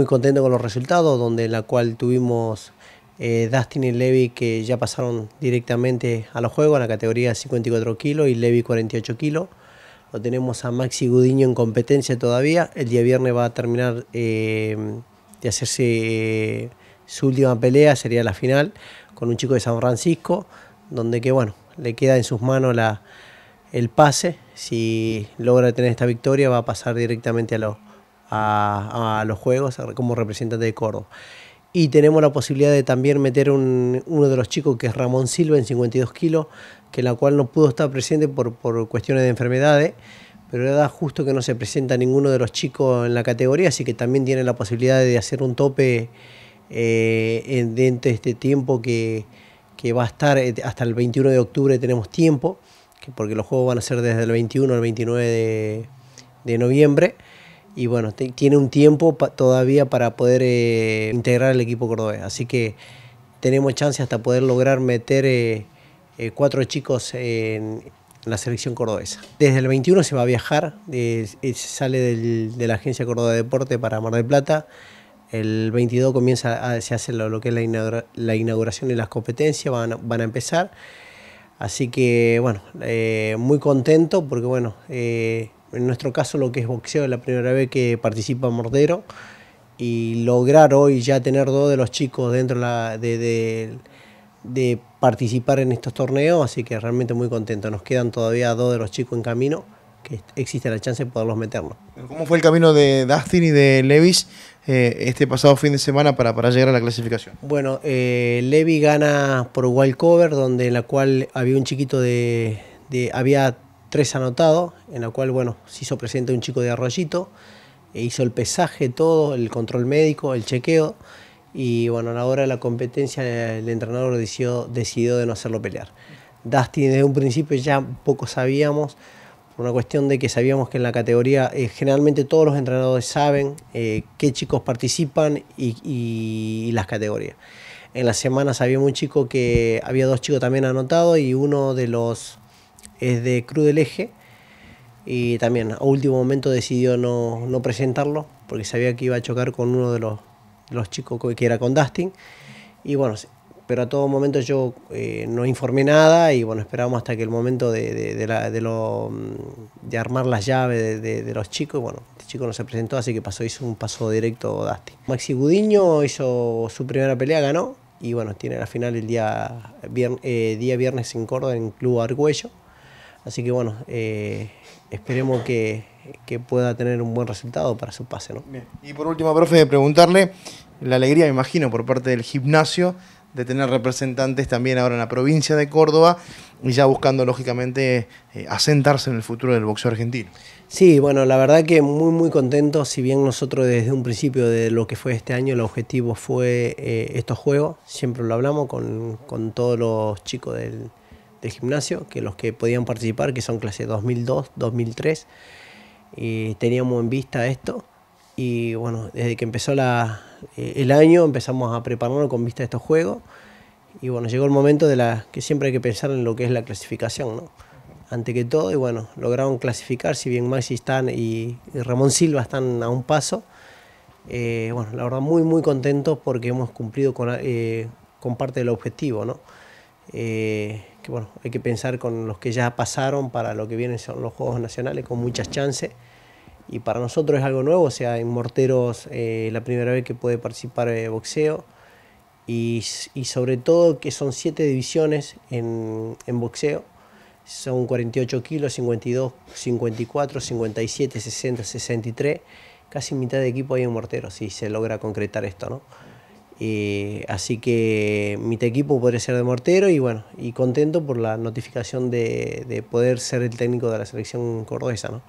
muy contento con los resultados, donde en la cual tuvimos eh, Dustin y Levi que ya pasaron directamente a los juegos en la categoría 54 kilos y Levi 48 kilos. Lo tenemos a Maxi Gudiño en competencia todavía. El día viernes va a terminar eh, de hacerse eh, su última pelea, sería la final, con un chico de San Francisco, donde que bueno, le queda en sus manos la, el pase. Si logra tener esta victoria, va a pasar directamente a, los a, los Juegos como representante de Córdoba. Y tenemos la posibilidad de también meter un, uno de los chicos que es Ramón Silva en 52 kilos, que la cual no pudo estar presente por, por cuestiones de enfermedades, pero da justo que no se presenta ninguno de los chicos en la categoría, así que también tiene la posibilidad de hacer un tope eh, dentro de este tiempo que, que va a estar eh, hasta el 21 de octubre tenemos tiempo, porque los juegos van a ser desde el 21 al 29 de, noviembre. Y bueno, tiene un tiempo todavía para poder eh, integrar el equipo cordobés. Así que tenemos chance hasta poder lograr meter eh, cuatro chicos en, la selección cordobesa. Desde el 21 se va a viajar, sale de la Agencia Córdoba de Deporte para Mar del Plata el 22 comienza se hace lo, que es la, inauguración y las competencias, van, a empezar. Así que bueno, eh, muy contento porque bueno, eh, en nuestro caso lo que es boxeo es la primera vez que participa Mordero y lograr hoy ya tener dos de los chicos dentro de, de participar en estos torneos, así que realmente muy contento. Nos quedan todavía dos de los chicos en camino que existe la chance de poderlos meternos. ¿Cómo fue el camino de Dustin y de Levis eh, este pasado fin de semana para, para llegar a la clasificación? Bueno, eh, Levi gana por wild cover, donde en la cual había un chiquito de, había tres anotados, en la cual bueno se hizo presente un chico de Arroyito, e hizo el pesaje, todo, el control médico, el chequeo, y bueno, a la hora de la competencia el entrenador decidió, decidió de no hacerlo pelear. Dustin desde un principio ya poco sabíamos, una cuestión de que sabíamos que en la categoría eh, generalmente todos los entrenadores saben eh, qué chicos participan y, las categorías. En la semana sabíamos un chico que había dos chicos también anotados y uno de los es de Cruz del Eje. Y también a último momento decidió no, no presentarlo porque sabía que iba a chocar con uno de los, de los chicos que era con Dustin. Y bueno, pero a todo momento yo eh, no informé nada y bueno, esperábamos hasta que el momento de, de, lo, mm, de armar las llaves de, los chicos, y bueno, este chico no se presentó, así que pasó, hizo un paso directo Dusty. Maxi Gudiño hizo su primera pelea, ganó, y bueno, tiene la final el día, eh, día viernes en Córdoba, en Club Argüello, así que bueno, eh, esperemos que, que, pueda tener un buen resultado para su pase. ¿no? Y por último, profe, preguntarle la alegría, me imagino, por parte del gimnasio, de tener representantes también ahora en la provincia de Córdoba y ya buscando lógicamente eh, asentarse en el futuro del boxeo argentino. Sí, bueno, la verdad que muy muy contento, si bien nosotros desde un principio de lo que fue este año, el objetivo fue eh, estos juegos, siempre lo hablamos con, todos los chicos del, gimnasio, que los que podían participar, que son clase 2002, 2003, y teníamos en vista esto y bueno, desde que empezó la, eh, el año empezamos a prepararnos con vista a estos juegos. Y bueno, llegó el momento de la que siempre hay que pensar en lo que es la clasificación, ¿no? Ante que todo, y bueno, lograron clasificar, si bien Maxi están y, Ramón Silva están a un paso. Eh, bueno, la verdad muy muy contentos porque hemos cumplido con, eh, con parte del objetivo, ¿no? Que bueno, hay que pensar con los que ya pasaron para lo que vienen son los Juegos Nacionales con muchas chances. Y para nosotros es algo nuevo, o sea, en Morteros eh, la primera vez que puede participar de boxeo. Y, sobre todo que son siete divisiones en, boxeo, son 48 kilos, 52, 54, 57, 60, 63, casi mitad de equipo hay en Morteros si se logra concretar esto, ¿no? Eh, así que mi equipo podría ser de mortero y bueno, y contento por la notificación de, de poder ser el técnico de la selección cordobesa. ¿no?